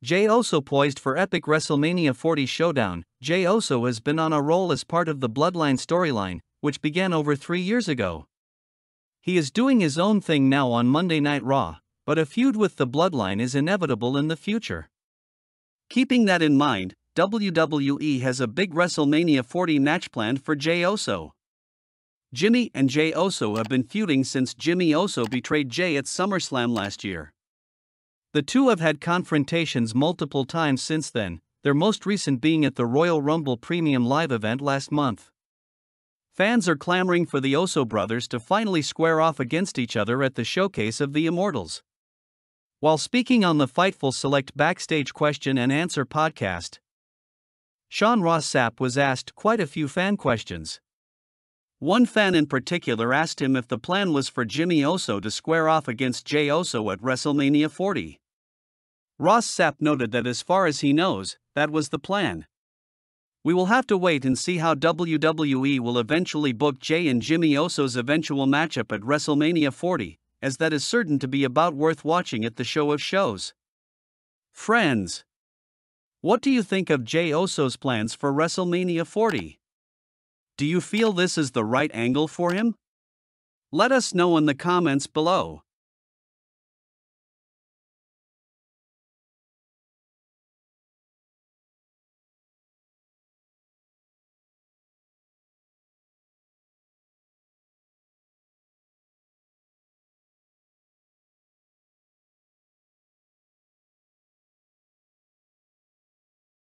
Jey Uso poised for epic WrestleMania 40 showdown. Jey Uso has been on a roll as part of the Bloodline storyline, which began over three years ago. He is doing his own thing now on Monday Night Raw, but a feud with the Bloodline is inevitable in the future. Keeping that in mind, WWE has a big WrestleMania 40 match planned for Jey Uso. Jimmy and Jey Uso have been feuding since Jimmy Uso betrayed Jey at SummerSlam last year. The two have had confrontations multiple times since then, their most recent being at the Royal Rumble Premium Live event last month. Fans are clamoring for the Uso brothers to finally square off against each other at the showcase of the Immortals. While speaking on the Fightful Select Backstage Question and Answer podcast, Sean Ross Sapp was asked quite a few fan questions. One fan in particular asked him if the plan was for Jimmy Uso to square off against Jey Uso at WrestleMania 40. Ross Sapp noted that as far as he knows, that was the plan. We will have to wait and see how WWE will eventually book Jey and Jimmy Uso's eventual matchup at WrestleMania 40, as that is certain to be about worth watching at the show of shows. Friends, what do you think of Jey Uso's plans for WrestleMania 40? Do you feel this is the right angle for him? Let us know in the comments below.